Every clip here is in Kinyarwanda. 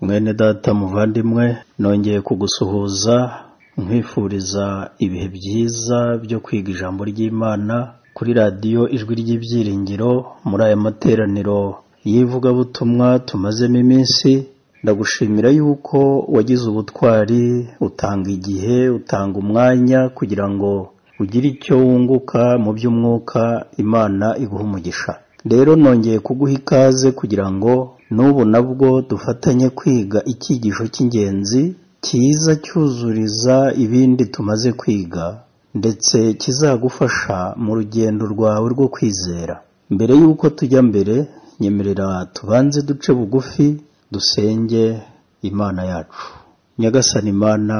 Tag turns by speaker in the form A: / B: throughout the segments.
A: mwene data muvandimwe nongeye kugusuhuza nkwifuriza ibihe byiza byo kwiga ijambo ry'imana kuri radiyo ijwi ry'ibyiringiro muri aya materaniro y'ivugabutumwa tumazemo iminsi. Ndagushimira yuko wagize ubutwari utanga igihe utanga umwanya kugira ngo ugire icyo wunguka mu by'umwuka imana iguha umugisha. Rero nongeye kuguha ikaze kugira ngo n'ubu nabwo dufatanye kwiga icyigisho cy'ingenzi cyiza cyuzuriza ibindi tumaze kwiga ndetse kizagufasha mu rugendo rwawe rwo kwizera. Mbere y'uko tujya mbere nyemerera tubanze duce bugufi dusenge imana yacu. Nyagasani imana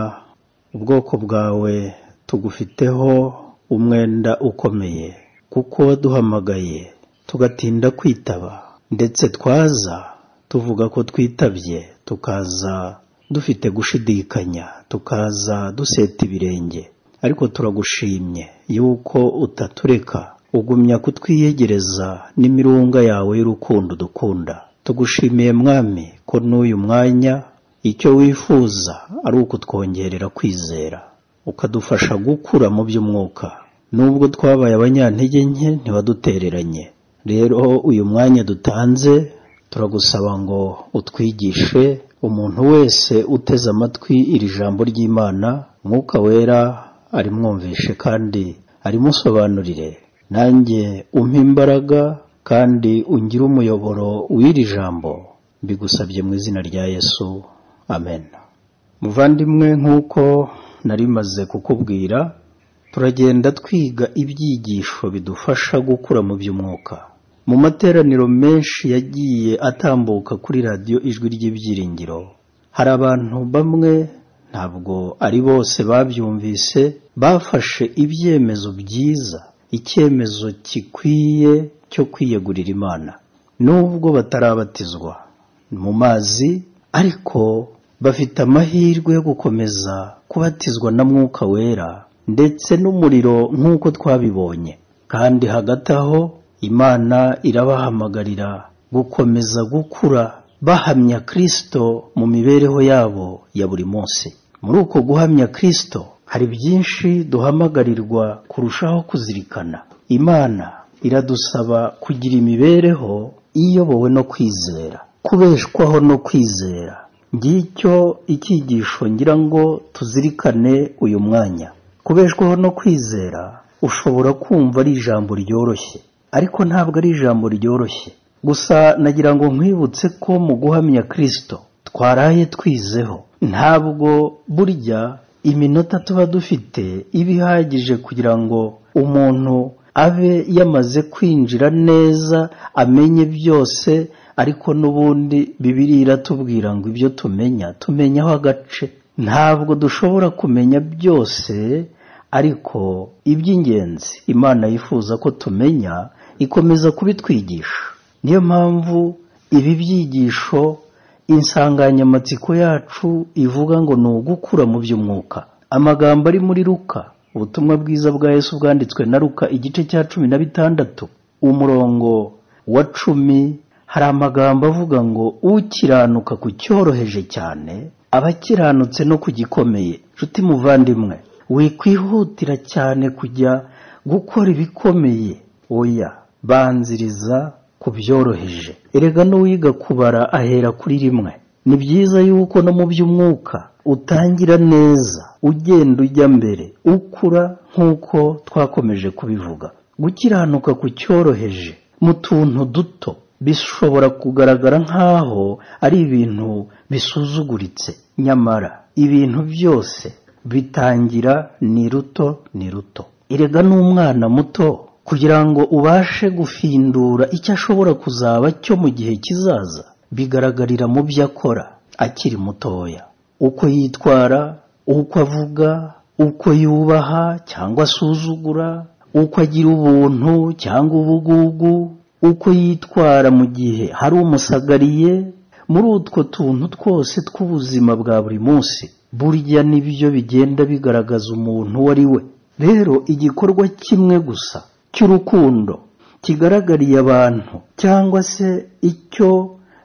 A: ubwoko bwawe tugufiteho umwenda ukomeye kuko waduhamagaye tugatinda kwitaba ndetse twaza tuvuga ko twitabye tukaza dufite gushidikanya tukaza duseta ibirenge. Ariko turagushimye yuko utatureka ugumya kutwiyegereza n'imirunga yawe y'urukundo dukunda. Tugushimiye mwami ko n'uyu mwanya icyo wifuza ari ukutwongerera kwizera. Ukadufasha gukura mu by'umwuka. Nubwo twabaye abanyantege nke ntibadutereranye. Rero uyu mwanya dutanze turagusaba ngo utwigishe umuntu wese uteze amatwi iri jambo ry'imana mwuka wera arimwumvishe kandi arimusobanurire. Nanjye umpe imbaraga kandi ungire umuyoboro w'iri jambo mbigusabye mu izina rya yesu. Amen. Muvandimwe nk'uko nari maze kukubwira turagenda twiga ibyigisho bidufasha gukura mu by'umwuka. Mu materaniro menshi yagiye atambuka kuri radiyo ijwi ry'ibyiringiro hari abantu bamwe ntabwo ari bose babyumvise bafashe ibyemezo byiza icyemezo gikwiye cyo kwiyegurira imana. Nubwo batarabatizwa mu mazi ariko bafite amahirwe yo gukomeza kubatizwa na mwuka wera ndetse n'umuriro nk'uko twabibonye. Kandi hagati aho imana irabahamagarira gukomeza gukura bahamya kirisito mu mibereho yabo ya buri munsi. Muri uko guhamya kirisito hari byinshi duhamagarirwa kurushaho kuzirikana. Imana iradusaba kugira imibereho iyobowe no kwizera. Kubeshwaho no kwizera. Ngicyo icyigisho ngira ngo tuzirikane uyu mwanya. Kubeshwaho no kwizera ushobora kumva ari ijambo ryoroshye. Ariko ntabwo ari ijambo ryoroshye. Gusa nagira ngo nkwibutse ko mu guhamya kirisito twaraye twizeho. Ntabwo burya iminota tuba dufite iba ihagije kugira ngo umuntu abe yamaze kwinjira neza amenye byose ariko n'ubundi bibiri iratubwira ngo ibyo tumenya tumenyaho agace. Ntabwo dushobora kumenya byose ariko iby'ingenzi imana yifuza ko tumenya ikomeza kubitwigisha. Niyo mpamvu ibi byigisho insanganyamatsiko yacu ivuga ngo ni ugukura mu by'umwuka. Amagambo ari muri ruka ubutumwa bwiza bwa yesu bwanditswe na ruka igice cya cumi na bitandatu umurongo wa cumi. Hari amagambo avuga ngo ukiranuka ku cyoroheje cyane aba akiranutse no ku gikomeye. Nshuti muvandimwe wikwihutira cyane kujya gukora ibikomeye. Oya. Banziriza ku byoroheje erega n'uwiga kubara ahera kuri rimwe. Ni byiza yuko no mu by'umwuka utangira neza ugenda ujya mbere ukura nk'uko twakomeje kubivuga. Gukiranuka ku cyoroheje mu tuntu duto bishobora kugaragara nk'aho ari ibintu bisuzuguritse. Nyamara ibintu byose bitangira ni ruto ni ruto. Erega n'umwana muto kugira ngo ubashe gufindura icyo ashobora kuzaba cyo mu gihe kizaza bigaragarira mu byo akora akiri mutoya. Uko yitwara uko avuga uko yubaha cyangwa asuzugura uko agira ubuntu cyangwa ubugugu uko yitwara mu gihe hari umusagariye muri utwo tuntu twose tw'ubuzima bwa buri munsi burya ni byo bigenda bigaragaza umuntu uwo ari we. Rero igikorwa kimwe gusa cy'urukundo kigaragariye abantu cyangwa se icyo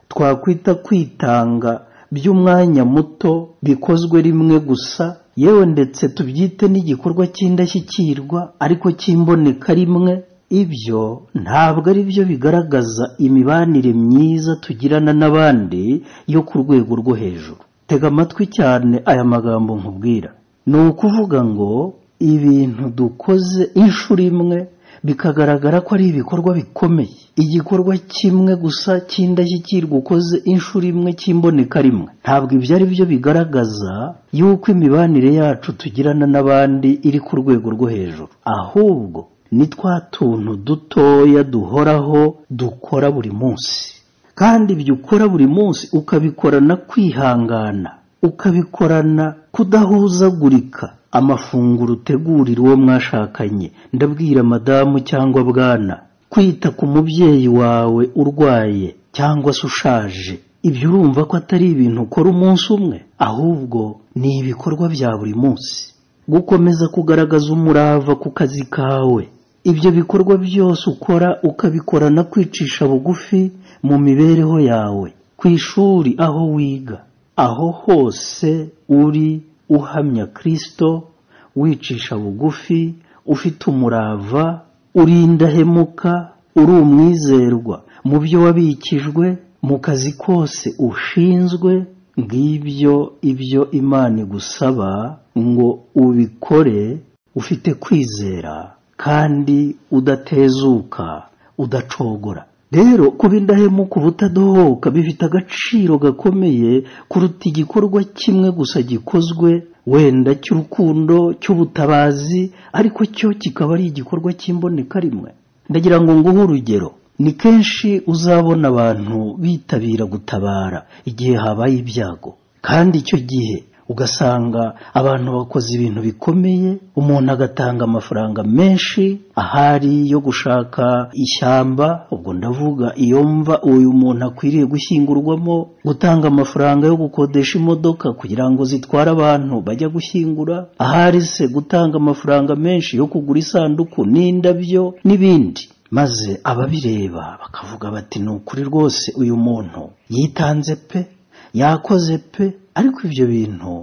A: twakwita kwitanga by'umwanya muto bikozwe rimwe gusa. Yewe ndetse tubyite n'igikorwa cy'indashyikirwa ariko cy'imboneka rimwe. Ibyo ntabwo ari byo bigaragaza imibanire myiza tugirana n'abandi yo ku rwego rwo hejuru. Tega amatwi cyane aya magambo nkubwira. Ni ukuvuga ngo ibintu dukoze inshuro imwe bikagaragara ko ari ibikorwa bikomeye. Igikorwa kimwe gusa cy'indashyikirwa ukoze inshuro imwe cy'imboneka rimwe. Ntabwo ibyo ari byo bigaragaza yuko imibanire yacu tugirana n'abandi iri ku rwego rwo hejuru. Ahubwo ni twa tuntu dutoya duhoraho dukora buri munsi. Kandi ibyo ukora buri munsi ukabikorana kwihangana ukabikorana kudahuzagurika amafunguro utegurira uwo mwashakanye. Ndabwira madamu cyangwa bwana kwita ku mubyeyi wawe urwaye cyangwa se ushaje. Ibyo urumva ko atari ibintu ukora umunsi umwe? Ahubwo ni ibikorwa bya buri munsi. Gukomeza kugaragaza umurava ku kazi kawe. Ibyo bikorwa byose ukora ukabikorana kwicisha bugufi mu mibereho yawe. Ku ishuri aho wiga aho hose uri uhamya kirisito wicisha bugufi ufite umurava uri indahemuka uri umwizerwa. Mu byo wabikijwe mu kazi kose ushinzwe ngibyo ibyo imana igusaba ngo ubikore ufite kwizera kandi udatezuka udacogora. Rero kuba indahemuka ubutadohoka bifite agaciro gakomeye kuruta igikorwa kimwe gusa gikozwe. Wenda cy'urukundo cy'ubutabazi ariko cyo kikaba ari igikorwa cy'imboneka rimwe. Ndagira ngo nguhe urugero. Ni kenshi uzabona abantu bitabira gutabara igihe habaye ibyago. Kandi icyo gihe ugasanga abantu bakoze ibintu bikomeye umuntu agatanga amafaranga menshi ahari yo gushaka ishyamba ubwo ndavuga iyo mva uyu muntu akwiriye gushyingurwamo gutanga amafaranga yo gukodesha imodoka kugira ngo zitware abantu bajya gushyingura ahari se gutanga amafaranga menshi yo kugura isanduku n'indabyo n'ibindi. Maze ababireba bakavuga bati ni ukuri rwose uyu muntu yitanze pe yakoze pe. Ariko ibyo bintu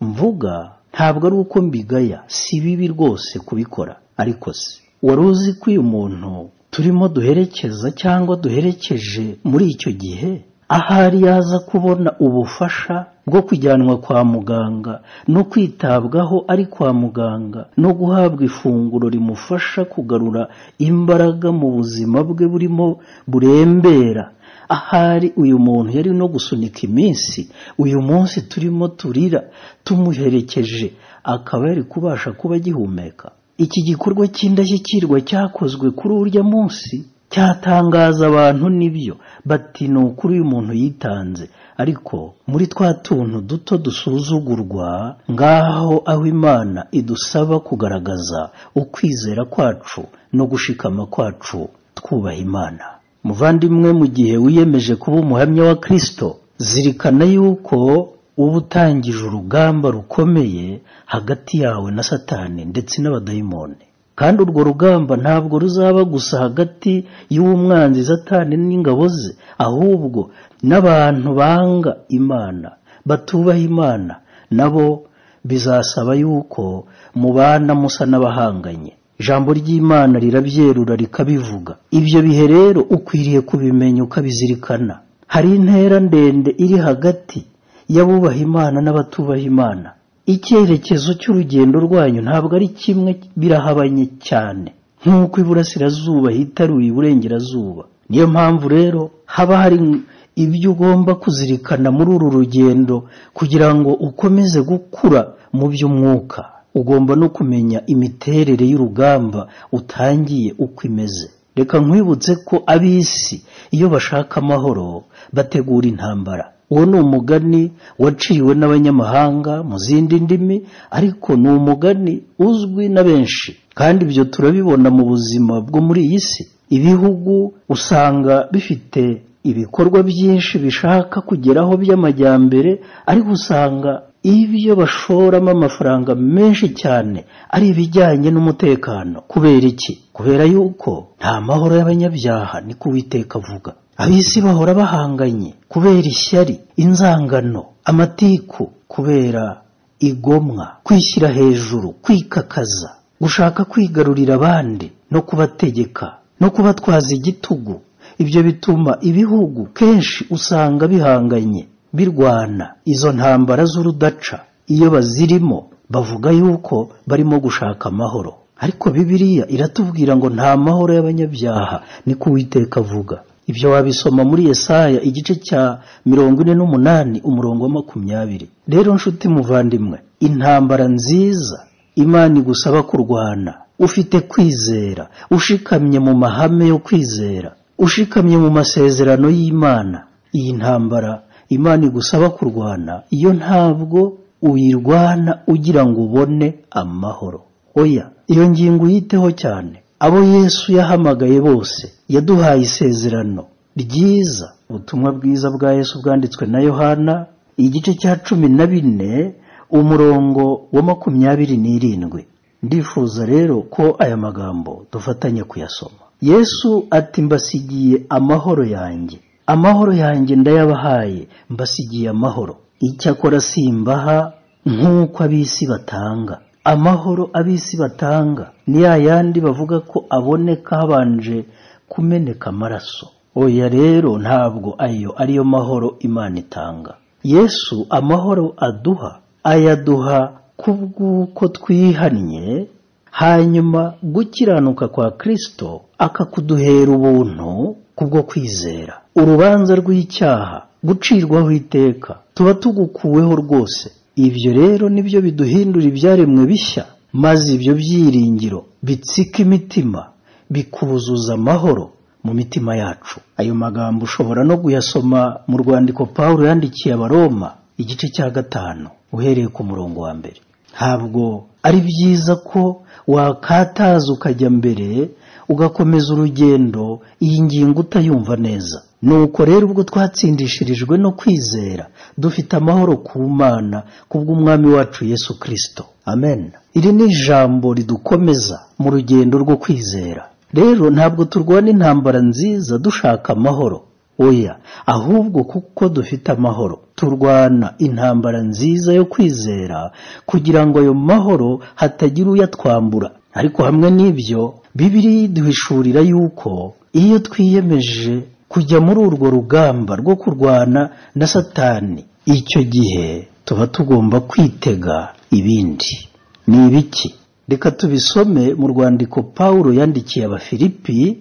A: mvuga ntabwo ari uko mbigaya. Si bibi rwose kubikora. Ariko se wari uzi ko uyu muntu turimo duherekeza cyangwa duherekeje muri icyo gihe? Ahari yaza kubona ubufasha bwo kujyanwa kwa muganga no kwitabwaho ari kwa muganga no guhabwa ifunguro rimufasha kugarura imbaraga mu buzima bwe burimo burembera. Ahari uyu muntu yari no gusunika iminsi uyu munsi turimo turira tumuherekeje akaba yari kubasha kuba agihumeka. Iki gikorwa cy'indashyikirwa cyakozwe kuri urya munsi cyatangaza abantu ni byo. Bati ni ukuri uyu muntu yitanze. Ariko muri twa tuntu duto dusuzugurwa ngaho aho imana idusaba kugaragaza ukwizera kwacu no gushikama kwacu twubaha imana. Muvandimwe mu gihe wiyemeje kuba umuhamya wa kirisito zirikana yuko uba utangije urugamba rukomeye hagati yawe na satani ndetse n'abadayimoni. Kandi urwo rugamba ntabwo ruzaba gusa hagati y'umwanzi satani n'ingabo ze ahubwo n'abantu banga imana batubaha imana nabo bizasaba yuko mubana musa n'abahanganye. Ijambo ry'imana rirabyerura rikabivuga ibyo bihe rero ukwiriye kubimenya ukabizirikana hari intera ndende iri hagati y'abubaha imana n'abatubaha imana. Icyerekezo cy'urugendo rwanyu ntabwo ari kimwe birahabanye cyane. Nk'uko iburasirazuba hitaruye iburengerazuba. Niyo mpamvu rero haba hari ibyo ugomba kuzirikana muri uru rugendo kugira ngo ukomeze gukura mu by'umwuka. Ugomba no kumenya imiterere y'urugamba utangiye uko imeze. Reka nkwibutse ko ab'isi iyo bashaka amahoro bategura intambara. Uwo ni umugani waciwe n'abanyamahanga mu zindi ndimi ariko ni umugani uzwi na benshi. Kandi ibyo turabibona mu buzima bwo muri iyi si. Ibihugu usanga bifite ibikorwa byinshi bishaka kugeraho by'amajyambere ariko usanga ibyo bashoramo amafaranga menshi cyane ari ibijyanye n'umutekano. Kubera iki? Kubera yuko nta mahoro y'abanyabyaha niko uwiteka avuga. Ab'isi bahora bahanganye. Kubera ishyari inzangano amatiku kubera igomwa. Kwishyira hejuru kwikakaza. Gushaka kwigarurira abandi no kubategeka no kubatwaza igitugu. Ibyo bituma ibihugu kenshi usanga bihanganye. Birwana. Izo ntambara z'urudaca iyo bazirimo bavuga yuko barimo gushaka amahoro. Ariko bibiliya iratubwira ngo nta mahoro y'abanyabyaha ni ko uwiteka avuga. Ibyo wabisoma muri Yesaya igice cya mirongo ine n'umunani umurongo wa makumyabiri. Rero nshuti muvandimwe intambara nziza imana igusaba kurwana. Ufite kwizera ushikamye mu mahame yo kwizera ushikamye mu masezerano y'imana. Iyi ntambara imana igusaba kurwana. Iyo ntabwo uyirwana ugira ngo ubone amahoro. Oya iyo ngingo uyiteho cyane. Abo yesu yahamagaye bose yaduhaye isezerano ryiza. Ubutumwa bwiza bwa yesu bwanditswe na yohana igice cya cumi na bine umurongo wa makumyabiri n'irindwi. Ndifuza rero ko aya magambo dufatanya kuyasoma. Yesu ati mbasigiye amahoro yanjye. Amahoro yanjye ndayabahaye mbasigiye amahoro. Icyakora simbaha nk'uko ab'isi batanga. Amahoro ab'isi batanga ni ya yandi bavuga ko aboneka habanje kumeneka amaraso. Oya rero ntabwo ayo ariyo mahoro imana itanga. Yesu amahoro aduha ayaduha kubw'uko twihannye hanyuma gukiranuka kwa kirisito akakuduhera ubuntu kubwo kwizera. Urubanza rw'icyaha gucirwaho iteka tuba tugukuweho rwose. Ibyo rero ni byo biduhindura ibyaremwe bishya maze ibyo byiringiro bitsika imitima bikuzuza amahoro mu mitima yacu. Ayo magambo ushobora no kuyasoma mu rwandiko paul yandikiye abaroma igice cya gatanu uhereye ku murongo wa mbere. Ntabwo ari byiza ko wakataza ukajya mbere ugakomeza urugendo iyi ngingo utayumva neza. Nuko rero ubwo twatsindishirijwe no kwizera dufite amahoro ku mana kubw'umwami wacu yesu kirisito amen. Iri ni ijambo ridukomeza mu rugendo rwo kwizera. Rero ntabwo turwana intambara nziza dushaka amahoro. Oya ahubwo kuko dufite amahoro turwana intambara nziza yo kwizera kugira ngo ayo mahoro hatagira uyatwambura. Ariko hamwe n'ibyo bibiri duhishurira yuko iyo twiyemeje kujya muri urwo rugamba rwo kurwana na satani icyo gihe tuba tugomba kwitega ibindi. Ni ibiki? Reka tubisome mu rwandiko paul yandikiye abafilipi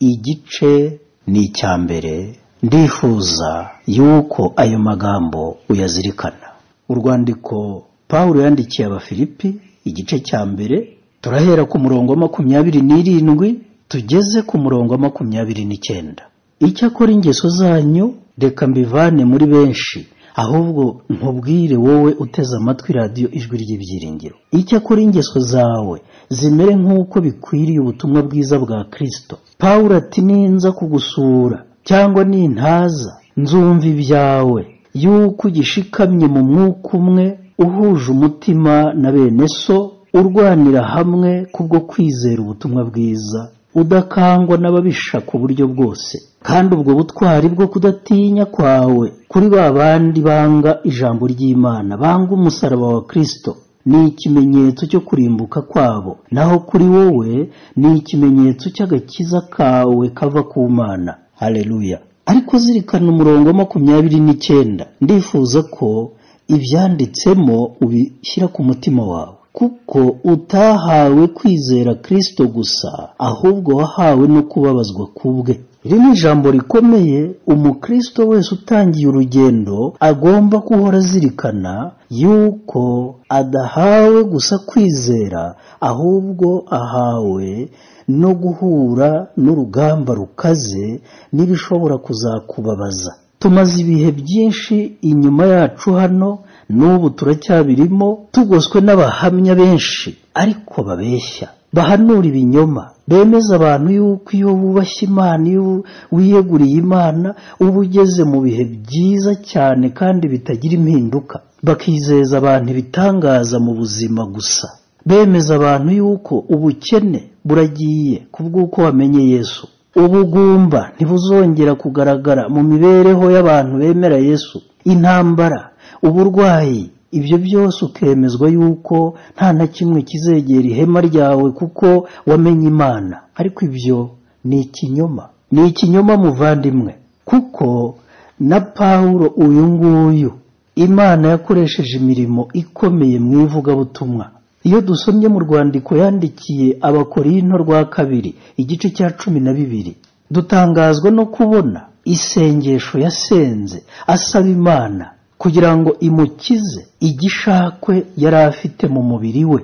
A: igice ni icya mbere. Ndifuza yuko ayo magambo uyazirikana. Urwandiko paul yandikiye abafilipi igice cya mbere turahera ku murongo wa makumyabiri n'irindwi tugeze ku murongo wa makumyabiri n'icyenda. Icyakora ingeso zanyu reka mbivane muri benshi ahubwo nkubwire wowe uteze amatwi radiyo ijwi ry'ibyiringiro. Icyakora ingeso zawe zimere nk'uko bikwiriye ubutumwa bwiza bwa kirisito paul ati ninza kugusura cyangwa nintaza nzumva ibyawe. Yuko ugishikamye mu mwuka umwe uhuje umutima na bene so urwanira hamwe kubwo kwizera ubutumwa bwiza udakangwa n'ababisha ku buryo bwose. Kandi ubwo butwari bwo kudatinya kwawe kuri ba bandi banga ijambo ry'imana banga umusaraba wa kirisito ni ikimenyetso cyo kurimbuka kwabo. Naho kuri wowe ni ikimenyetso cy'agakiza kawe kava ku mana. Hareruya ariko zirikana umurongo wa makumyabiri n'icyenda ndifuza ko ibyanditsemo ubishyira ku mutima wawe. Kuko utahawe kwizera kirisito gusa ahubwo wahawe no kubabazwa kubwe. Iri ni ijambo rikomeye umukristo wese utangiye urugendo agomba guhora azirikana yuko adahawe gusa kwizera ahubwo ahawe no guhura n'urugamba rukaze n'ibishobora kuzakubabaza. Tumaze ibihe byinshi inyuma yacu hano n'ubu turacyabirimo tugoswe n'abahamya benshi ariko babeshya. Bahanura ibinyoma. Bemeza abantu yuko iyo wubashye imana iyo wiyeguriye imana uba ugeze mu bihe byiza cyane kandi bitagira impinduka. Bakizeza abantu ibitangaza mu buzima gusa. Bemeza abantu yuko ubukene buragiye kubw'uko wamenye yesu. Ubugumba ntibuzongera kugaragara mu mibereho y'abantu bemera yesu. Intambara uburwayi. Ibyo byose ukemezwa yuko nta na kimwe kizegera ihema ryawe kuko wamenye imana. Ariko ibyo ni ikinyoma. Ni ikinyoma muvandimwe. Kuko na pawulo uyu nguyu imana yakoresheje imirimo ikomeye mu ivugabutumwa. Iyo dusomye mu rwandiko yandikiye abakorinto rwa kabiri igice cya cumi na bibiri dutangazwa no kubona isengesho yasenze asaba imana kugira ngo imukize igishakwe yari afite mu mubiri we.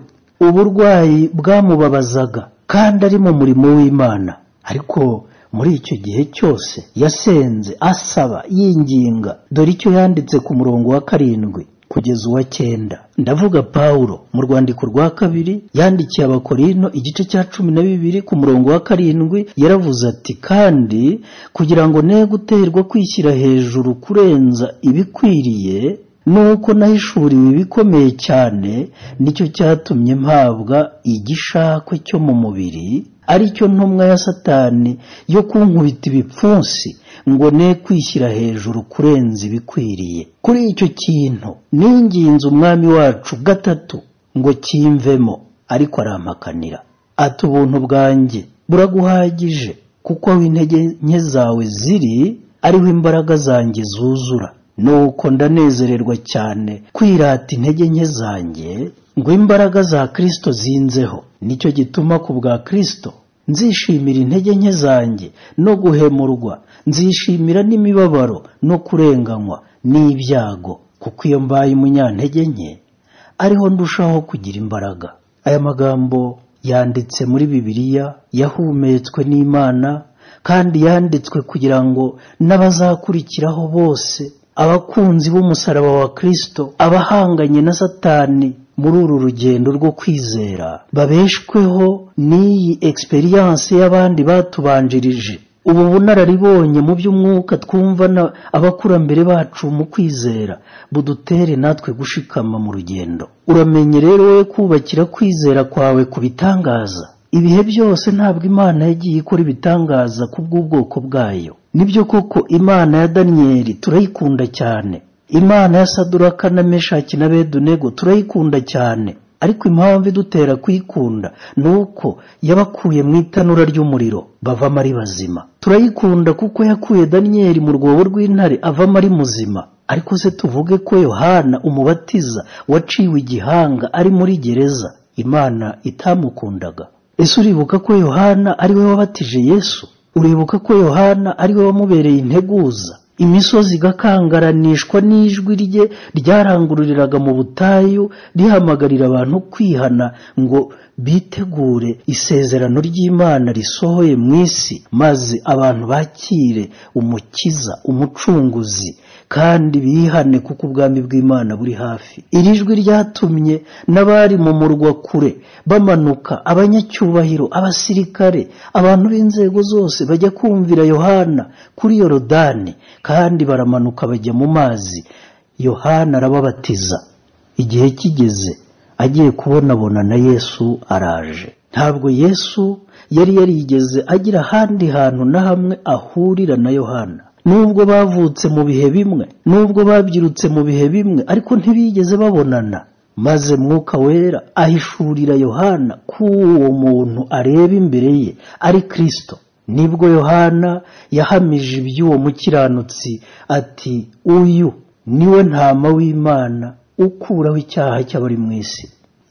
A: Uburwayi bwamubabazaga kandi ari mu murimo w'imana. Ariko muri icyo gihe cyose yasenze asaba yinginga. Dore icyo yanditse ku murongo wa karindwi. Kugeza uwa cyenda. Ndavuga pawulo mu rwandiko rwa kabiri yandikiye abakorino igice cya cumi na bibiri ku murongo wa karindwi yaravuze ati kandi kugira ngo ne guterwa kwishyira hejuru kurenza ibikwiriye nuko nahishuriwe ibikomeye cyane ni cyo cyatumye mpabwa igishakwe cyo mu mubiri ari cyo ntumwa ya satani yo kunkubita ibipfunsi ngo ne kwishyira hejuru kurenza ibikwiriye. Kuri icyo kintu ninginze umwami wacu gatatu ngo kimvemo ariko arampakanira ati ubuntu bwanjye buraguhagije kuko aho intege nke zawe ziri ariho imbaraga zanjye zuzura. Nuko ndanezererwa cyane. Kwirata intege nke zanjye ngo imbaraga za kirisito zinzeho. Nicyo gituma ku bwa kirisito nzishimira intege nke zanjye no guhemurwa nzishimira n'imibabaro no kurenganywa n'ibyago kuko iyo mbaye umunyantege nke ariho ndushaho kugira imbaraga. Aya magambo yanditse muri bibiliya yahumetswe n'imana kandi yanditswe kugira ngo n'abazakurikiraho bose abakunzi b'umusaraba wa kirisito abahanganye na satani muri uru rugendo rwo kwizera. Babeshweho n'iyi egisperiyanse y'abandi batubanjirije. Ubu bunararibonye mu by'umwuka twumva abakurambere bacu mu kwizera. Budutere natwe gushikama mu rugendo. Uramenye rero wowe kubakira kwizera kwawe ku bitangaza. Ibihe byose ntabwo imana yagiye ikora ibitangaza ku bw'ubwoko bwayo. Nibyo koko imana ya daniyeli turayikunda cyane. Imana ya saduraka na meshaki na bedunego turayikunda cyane. Ariko impamvu idutera kuyikunda ni uko yabakuye mu itanura ry'umuriro bavamo ari bazima. Turayikunda kuko yakuye daniyeli mu rwobo rw'intare avamo ari muzima. Ariko se tuvuge ko yohana umubatiza waciwe igihanga ari muri gereza? Imana itamukundaga. Ese uribuka ko yohana ari we wabatije yesu? Uribuka ko yohana ari we wamubereye integuza? Imisozi igakangaranishwa n'ijwi rye ryarangururiraga mu butayu rihamagarira abantu kwihana ngo bitegure isezerano ry'imana risohoye mu isi maze abantu bakire umukiza umucunguzi kandi bihane kuko ubwami bw'imana buri hafi. Iri jwi ryatumye n'abari mu murwa kure bamanuka abanyacyubahiro abasirikare abantu b'inzego zose bajya kumvira yohana kuri yorodani kandi baramanuka bajya mu mazi. Yohana arababatiza. Igihe kigeze agiye kubonabona na yesu araje. Ntabwo yesu yari yarigeze agira ahandi hantu na hamwe ahurira na yohana. Nubwo bavutse mu bihe bimwe nubwo babyirutse mu bihe bimwe ariko ntibigeze babonana. Maze mwuka wera ahishurira yohana ko uwo muntu areba imbere ye ari kirisito ni bwo yohana yahamije iby'uwo mukiranutsi ati uyu ni we ntama w'imana ukuraho icyaha cy'abari mu isi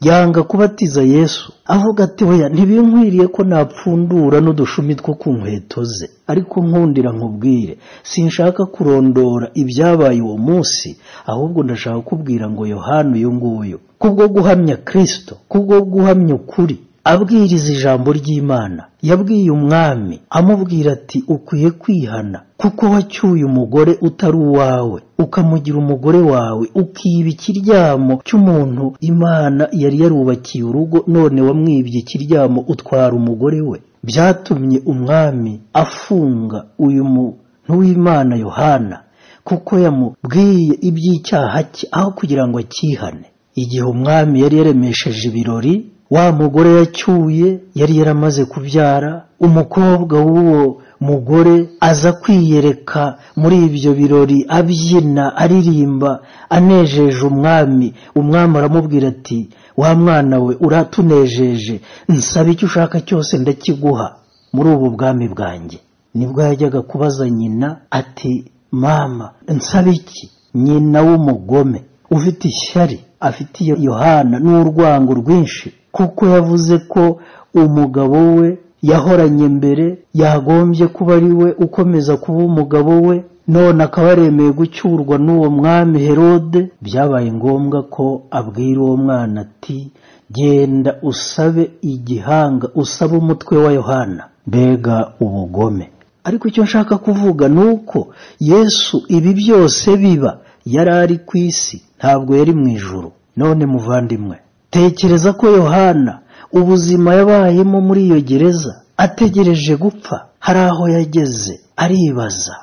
A: yanga kubatiza yesu. Avuga ati weya ntibinkwiriye ko napfundura n'udushumi two ku nkweto ze. Ariko nkundira nkubwire sinshaka kurondora ibyabaye uwo munsi ahubwo ndashaka kubwira ngo yohana uyu nguyu kubwo guhamya kirisito kubwo guhamya ukuri abwiriza ijambo ry'imana. Yabwiye umwami amubwira ati ukwiye kwihana kuko wacyuye umugore utari uwawe. Ukamugira umugore wawe ukiba ikiryamo cy'umuntu imana yari yarubakiye urugo none wamwibye ikiryamo utwara umugore we. Byatumye umwami afunga uyu muntu w'imana yohana kuko yamubwiye iby'icyaha cye aho kugira ngo akihane. Igihe umwami yari yaremesheje ibirori wa mugore yacyuye yari yaramaze kubyara umukobwa w'uwo mugore aza kwiyereka muri ibyo birori abyina aririmba anejeje umwami. Umwami aramubwira ati wa mwana we uratunejeje nsaba icyo ushaka cyose ndakiguha muri ubu bwami bwanjye. Nibwo yajyaga kubaza nyina ati mama nsaba iki? Nyina w'umugome ufite ishyari? Afitiye yohana n'urwango rwinshi. Kuko yavuze ko umugabo we yahoranye mbere yagombye kuba ari we ukomeza kuba umugabo we. None akaba yaremeye gucyurwa n'uwo mwami herode. Byabaye ngombwa ko abwira uwo mwana ati genda usabe igihanga usabe umutwe wa yohana. Mbega ubugome. Ariko icyo nshaka kuvuga ni uko yesu ibi byose biba yari ari ku isi ntabwo yari mu ijuru. None muvandimwe tekereza ko yohana ubuzima yabayemo muri iyo gereza ategereje gupfa. Hari aho yageze aribaza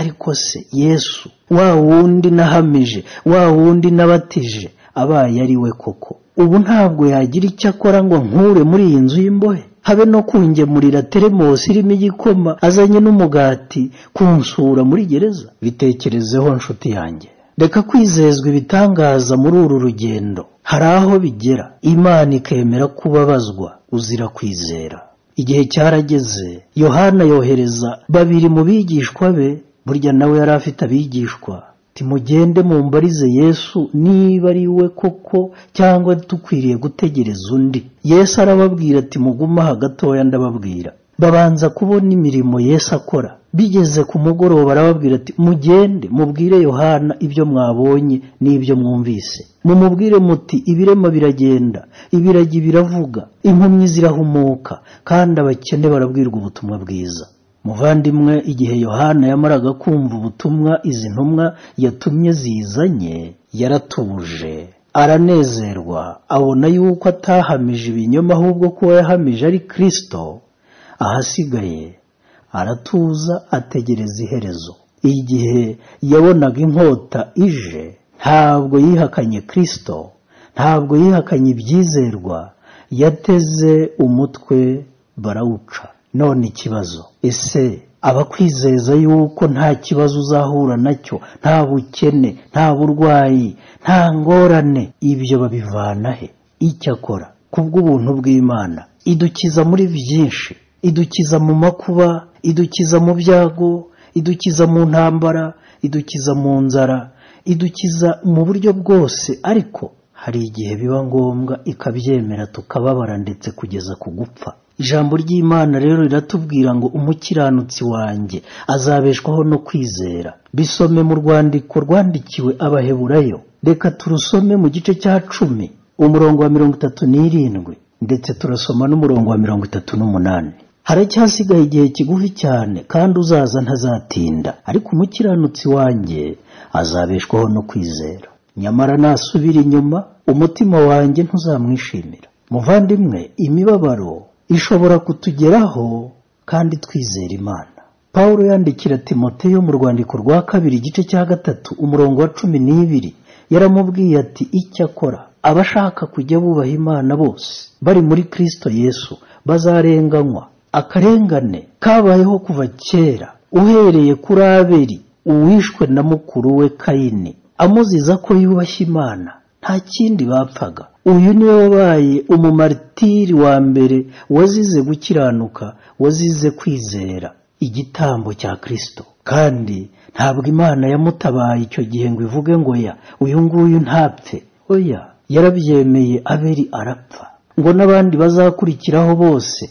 A: ariko se yesu wa wundi nahamije wa wundi nabatije abaye ari we koko? Ubu ntabwo yagira icyo akora ngo nkure muri iyi nzu y'imbohe. Habe no kungemurira teremosi irimo igikoma azanye n'umugati kunsura muri gereza. Bitekerezeho nshuti yanjye. Reka kwizezwa ibitangaza muri uru rugendo. Hari aho bigera. Imana ikemera kubabazwa uzira kwizera. Igihe cyarageze yohana yohereza babiri mu bigishwa be burya nawe yari afite abigishwa timugende mumbarize yesu niba ari we koko cyangwa dukwiriye gutegereza undi. Yesu arababwira ati mugumaha gatoya ndababwira babanza kubona imirimo yesu akora. Bigeze ku mugoroba arababwira ati mugende mubwire yohana ibyo mwabonye n'ibyo mwumvise. Mumubwire muti ibirema biragenda ibiragi biravuga impumyi zirahumuka kandi abakene barabwirwa ubutumwa bwiza. Muvandimwe igihe yohana yamaraga kumva ubutumwa izi ntumwa yatumye zizanye yaratuje. Aranezerwa abona yuko atahamije ibinyoma ahubwo ko yahamije ari kirisito ahasigaye aratuza ategereza iherezo. Igihe yabonaga inkota ije ntabwo yihakanye kirisito ntabwo yihakanye ibyizerwa yateze umutwe barawuca. None ikibazo ese abakwizeza yuko nta kibazo uzahura na cyo? Nta bukene nta burwayi nta ngorane. Ibyo babivana he? Icyakora kubw'ubuntu bw'imana idukiza muri byinshi. Idukiza mu makuba idukiza mu byago idukiza mu ntambara idukiza mu nzara. Idukiza mu buryo bwose ariko hari igihe biba ngombwa ikabyemera tukababara ndetse kugeza ku gupfa. Ijambo ry'imana rero riratubwira ngo umukiranutsi wanjye azabeshwaho no kwizera. Bisome mu rwandiko rwandikiwe abaheburayo. Reka turusome mu gice cya cumi umurongo wa mirongo itatu n'irindwi ndetse turasoma n'umurongo wa mirongo itatu n'umunani. Haracyasigaye igihe kigufi cyane kandi uzaza ntazatinda. Ariko umukiranutsi wanjye azabeshwaho no kwizera. Nyamara nasubira inyuma umutima wanjye ntuzamwishimira. Muvandimwe imibabaro ishobora kutugeraho kandi twizera imana. Paul yandikira timoteyo mu rwandiko rwa kabiri igice cya gatatu umurongo wa cumi n'ibiri. Yaramubwiye ati icyo akora abashaka kujya bubaha imana bose bari muri kirisito yesu bazarenganywa akarengane kabayeho kuva kera. Uhereye kuri aberi uwishwe na mukuru we kayini amuziza ko yubashye imana. Nta kindi bapfaga. Uyu ni we wabaye umumaritiri wa mbere wazize gukiranuka wazize kwizera. Igitambo cya kirisito kandi ntabwo imana yamutabaye icyo gihe ngo ivuge ngo ya uyu nguyu ntapfe. Oya yarabyemeye aberi arapfa. Ngo n'abandi bazakurikiraho bose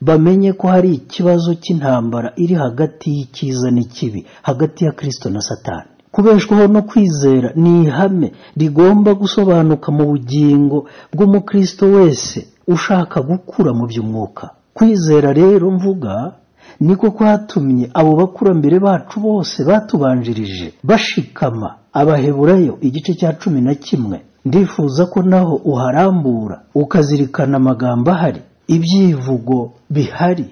A: bamenye ko hari ikibazo cy'intambara iri hagati y'icyiza n'ikibi hagati ya kirisito na satani. Kubeshwaho no kwizera ni ihame rigomba gusobanuka mu bugingo bw'umukristo wese ushaka gukura mu by'umwuka. Kwizera rero mvuga niko kwatumye abo bakurambere bacu bose batubanjirije bashikama abaheburayo igice cya cumi na kimwe. Ndifuza ko naho uharambura ukazirikana amagambo ahari. Ibyivugo bihari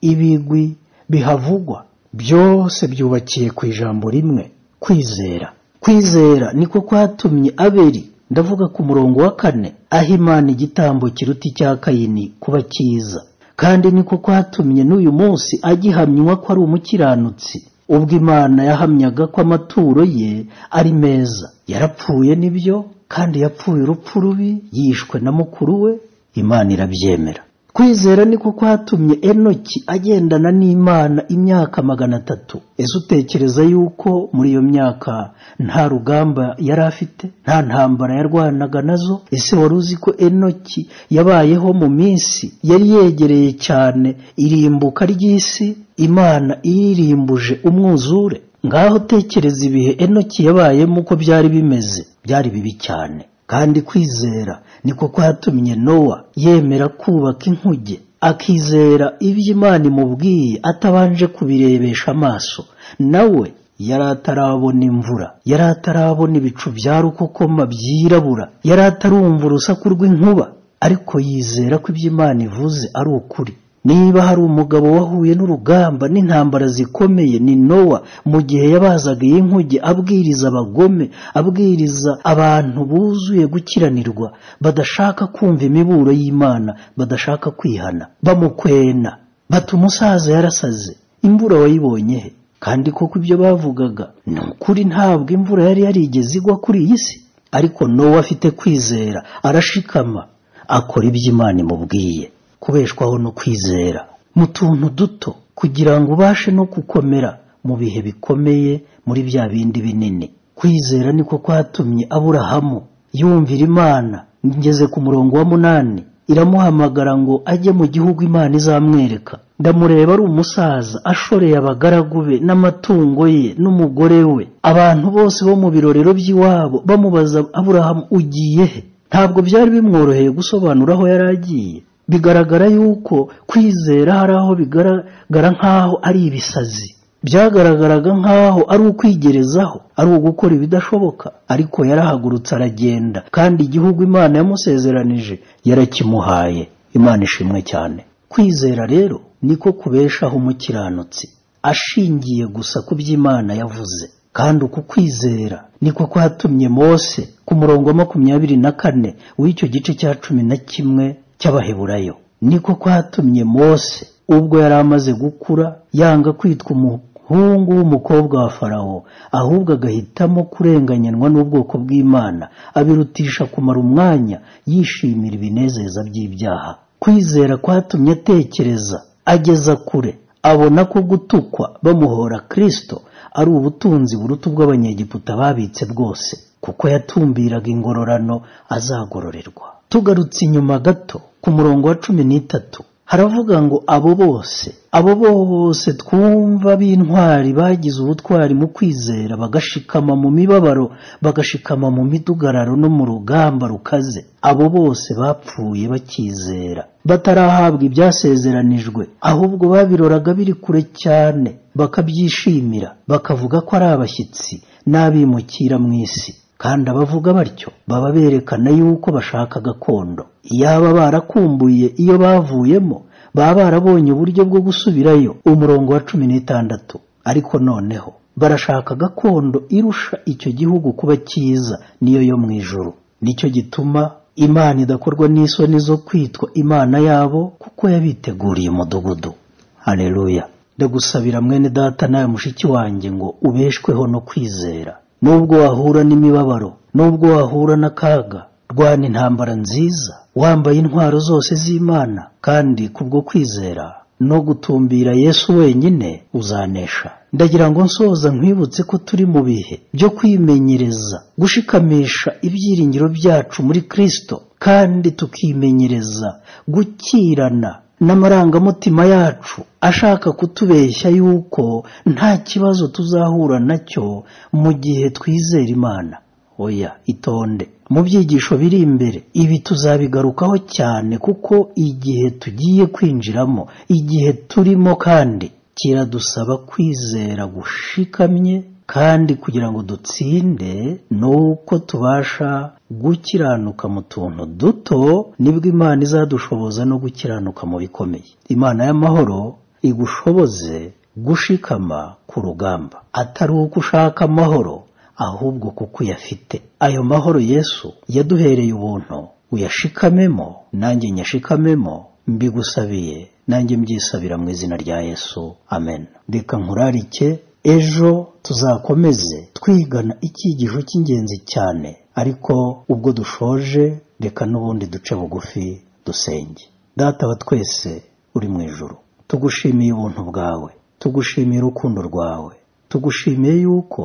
A: ibigwi bihavugwa byose byubakiye ku ijambo rimwe kwizera. Kwizera niko kwatumye aberi ndavuga ku murongo wa kane aho imana igitambo kiruta icya kayini kuba cyiza. Kandi niko kwatumye n'uyu munsi agihamywa ko ari umukiranutsi ubwo imana yahamyaga ko amaturo ye ari meza. Yarapfuye ni byo kandi yapfuye urupfu rubi yishwe na mukuru we imana irabyemera. Kwizera niko kwatumye enoki agendana n'imana imyaka magana atatu. Ese utekereza yuko muri iyo myaka nta rugamba yari afite nta ntambara yarwanaga na zo? Ese wari uzi ko enoki yabayeho mu minsi yari yegereye cyane irimbuka ry'isi? Imana iyirimbuje umwuzure? Ngaho tekereza ibihe enoki yabayemo uko byari bimeze? Byari bibi cyane. Kandi kwizera niko kwatumye nowa yemera kubaka inkuge akizera ibyo imana imubwiye atabanje kubirebesha amaso. Nawe yari atarabona imvura yari atarabona ibicu bya rukokoma byirabura yari atarumva urusaku rw'inkuba ariko yizera ko ibyo imana ivuze ari ukuri. Niba hari umugabo wahuye n'urugamba n'intambara zikomeye ni nowa mu gihe yabazaga iyi nkuge abwiriza abagome abwiriza abantu buzuye gukiranirwa badashaka kumva imiburo y'imana badashaka kwihana bamukwena. Bati umusaza yarasaze imvura wayibonye he? Kandi koko ibyo bavugaga ni ukuri ntabwo imvura yari yarigeze igwa kuri iyi si. Ariko nowa afite kwizera arashikama akora ibyo imana imubwiye. Kubeshwaho no kwizera. Mu tuntu duto kugira ngo ubashe no gukomera mu bihe bikomeye muri bya bindi binini. Kwizera niko kwatumye aburahamu yumvira imana. Ngeze ku murongo wa munani iramuhamagara ngo ajye mu gihugu imana izamwereka. Ndamureba ari umusaza ashoreye abagaragu be n'amatungo ye n'umugore we. Abantu bose bo mu birorero by'iwabo bamubaza aburahamu ugiye he? Ntabwo byari bimworoheye gusobanura aho yari agiye. Bigaragara yuko kwizera hari aho bigaragara nk'aho ari ibisazi. Byagaragaraga nk'aho ari ukwigerezaho ari ugukora ibidashoboka. Ariko yarahagurutse aragenda. Kandi igihugu imana yamusezeranije yarakimuhaye. Imana ishimwe cyane. Kwizera rero niko kubeshaho umukiranutsi. Ashingiye gusa ku byo imana yavuze. Kandi uku kwizera niko kwatumye mose ku murongo wa makumyabiri na kane w'icyo gice cya cumi na kimwe cy'abaheburayo. Niko kwatumye mose ubwo yari amaze gukura yanga kwitwa umuhungu w'umukobwa wa farawo ahubwo agahitamo kurenganyanwa n'ubwoko bw'imana. Abirutisha kumara umwanya yishimira ibinezeza by'ibyaha. Kwizera kwatumye atekereza ageza kure. Abona ko gutukwa bamuhora kirisito ari ubutunzi buruta ubw'abanyegiputa babitse bwose. Kuko yatumbiraga ingororano azagororerwa. Tugarutse inyuma gato ku murongo wa cumi n'itatu. Haravuga ngo abo bose abo bose twumva b'intwari bagize ubutwari mu kwizera bagashikama mu mibabaro bagashikama mu midugararo no mu rugamba rukaze. Abo bose bapfuye bakizera. Batarahabwa ibyasezeranijwe ahubwo babiroraga biri kure cyane bakabyishimira bakavuga ko ari abashyitsi n'abimukira mu isi. Kandi abavuga batyo baba berekana yuko bashaka gakondo. Iyaba barakumbuye iyo bavuyemo baba barabonye uburyo bwo gusubirayo. Umurongo wa cumi n'itandatu. Ariko noneho barashaka gakondo irusha icyo gihugu kuba cyiza niyo yo mu ijoro ni cyo gituma imana idakorwa n'isoni zo kwitwa imana yabo kuko yabiteguriye umudugudu. Hareruya ndagusabira mwene data nawe mushiki wanjye ngo ubeshweho no kwizera. Nubwo wahura n'imibabaro nubwo wahura n'akaga rwana intambara nziza. Wambaye intwaro zose z'imana kandi kubwo kwizera no gutumbira yesu wenyine uzanesha. Ndagira ngo nsoza nkwibutse ko turi mu bihe byo kwimenyereza gushikamisha ibyiringiro byacu muri kirisito kandi tukimenyereza gukirana n'amarangamutima yacu ashaka kutubeshya yuko nta kibazo tuzahura na cyo mu gihe twizera imana. Oya itonde. Mu byigisho biri imbere ibi tuzabigarukaho cyane kuko igihe tugiye kwinjiramo igihe turimo kandi kiradusaba kwizera gushikamye kandi kugira ngo dutsinde ni uko tubasha gukiranuka mu tuntu duto ni bwo imana izadushoboza no gukiranuka mu bikomeye. Imana y'amahoro igushoboze gushikama ku rugamba. Atari uko ushaka amahoro ahubwo kuko uyafite. Ayo mahoro yesu yaduhereye ubuntu uyashikamemo nanjye nyashikamemo mbigusabiye nanjye mbyisabira mu izina rya yesu. Amen. Reka nkurarike ejo tuzakomeze twigana icyigisho cy'ingenzi cyane ariko ubwo dushoje reka n'ubundi duce bugufi dusenge. Data wa twese uri mu ijoro tugushimiye ubuntu bwawe tugushimiye urukundo rwawe tugushimiye yuko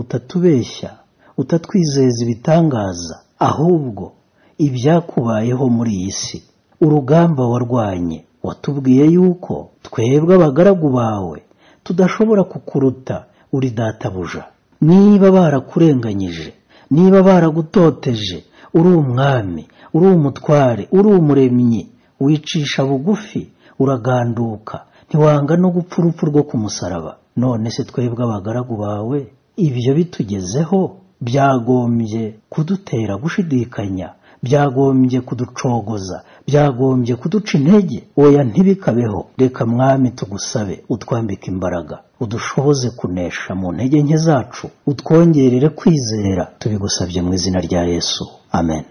A: utatubeshya utatwizeza ibitangaza ahubwo ibyakubayeho muri iyi si. Urugamba warwanye watubwiye yuko twebwe abagaragu bawe tudashobora kukuruta uri databuja niba barakurenganyije niba baragutoteje uri umwami uri umutware uri umuremyi wicisha bugufi uraganduka ntiwanga no gupfa urupfu rwo ku musaraba none se twebwe abagaragu bawe ibyo bitugezeho byagombye kudutera gushidikanya byagombye kuducogoza byagombye kuduca intege. Oya ntibikabeho. Reka mwami tugusabe utwambike imbaraga. Udushoboze kunesha mu ntege nke zacu. Utwongerere kwizera. Tubigusabye mu izina rya yesu. Amen.